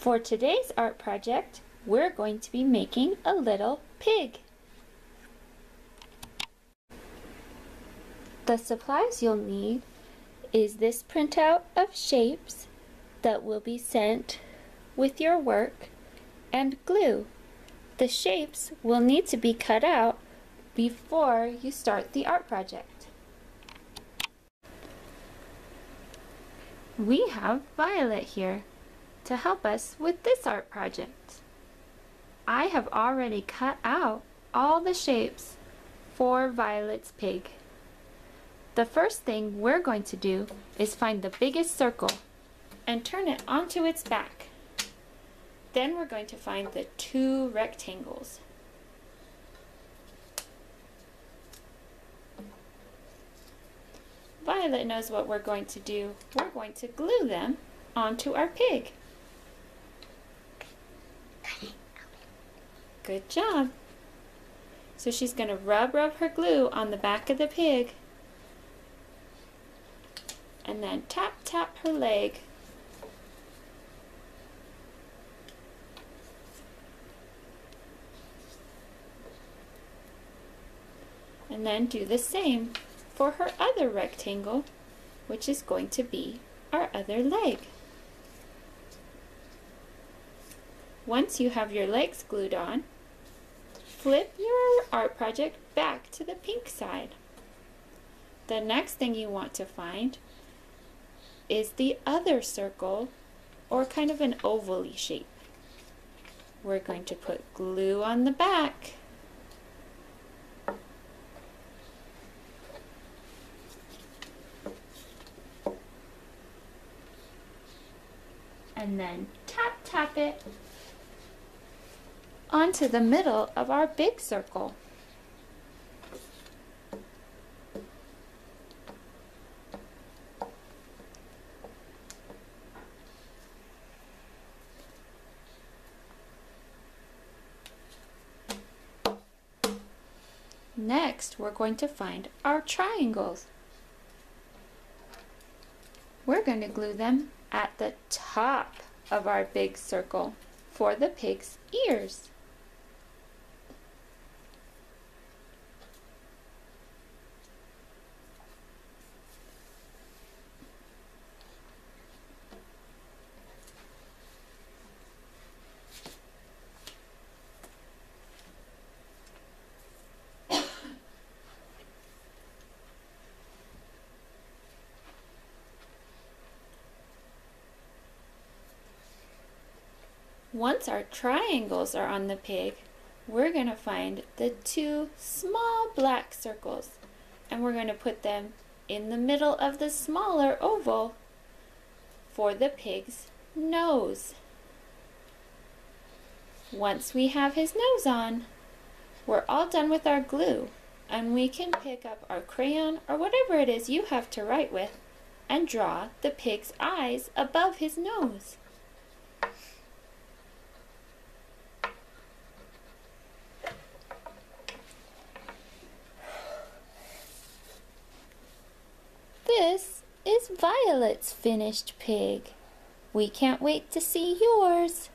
For today's art project, we're going to be making a little pig. The supplies you'll need is this printout of shapes that will be sent with your work and glue. The shapes will need to be cut out before you start the art project. We have Violet here to help us with this art project. I have already cut out all the shapes for Violet's pig. The first thing we're going to do is find the biggest circle and turn it onto its back. Then we're going to find the two rectangles. Violet knows what we're going to do. We're going to glue them onto our pig. Good job. So she's going to rub rub her glue on the back of the pig and then tap tap her leg and then do the same for her other rectangle which is going to be our other leg. Once you have your legs glued on, flip your art project back to the pink side. The next thing you want to find is the other circle or kind of an ovally shape. We're going to put glue on the back and then tap tap it onto the middle of our big circle. Next, we're going to find our triangles. We're going to glue them at the top of our big circle for the pig's ears. Once our triangles are on the pig, we're going to find the two small black circles and we're going to put them in the middle of the smaller oval for the pig's nose. Once we have his nose on, we're all done with our glue and we can pick up our crayon or whatever it is you have to write with and draw the pig's eyes above his nose. This is Violet's finished pig. We can't wait to see yours.